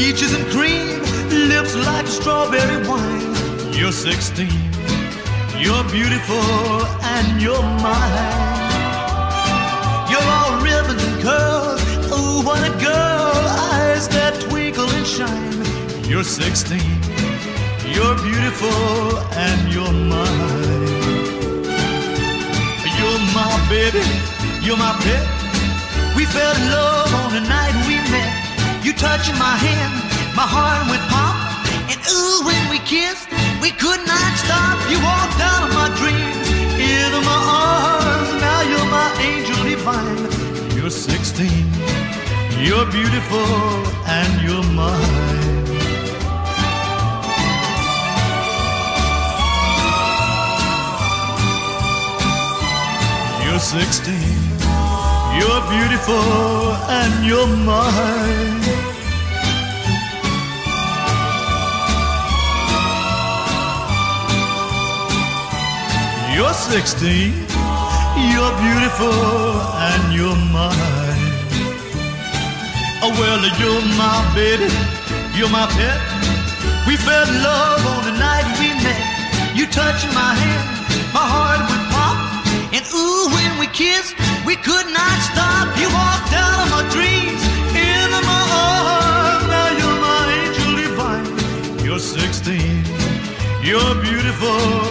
peaches and cream, lips like strawberry wine. You're 16, you're beautiful, and you're mine. You're all ribbons and curls. Oh, what a girl! Eyes that twinkle and shine. You're 16, you're beautiful, and you're mine. You're my baby, you're my pet. We fell in love on the night we met. You touching my hand, my heart went pop. And ooh, when we kissed, we could not stop. You walked out of my dreams, into my arms. Now you're my angel divine. You're 16, you're beautiful, and you're mine. You're 16, you're beautiful, and you're mine. You're 16, you're beautiful, and you're mine. Oh, well, you're my baby, you're my pet. We fell in love on the night we met. You touched my hand, my heart would pop. And ooh, when we kissed, we could not stop. You walked out of my dreams, into my arms. Now you're my angel divine. You're 16, you're beautiful.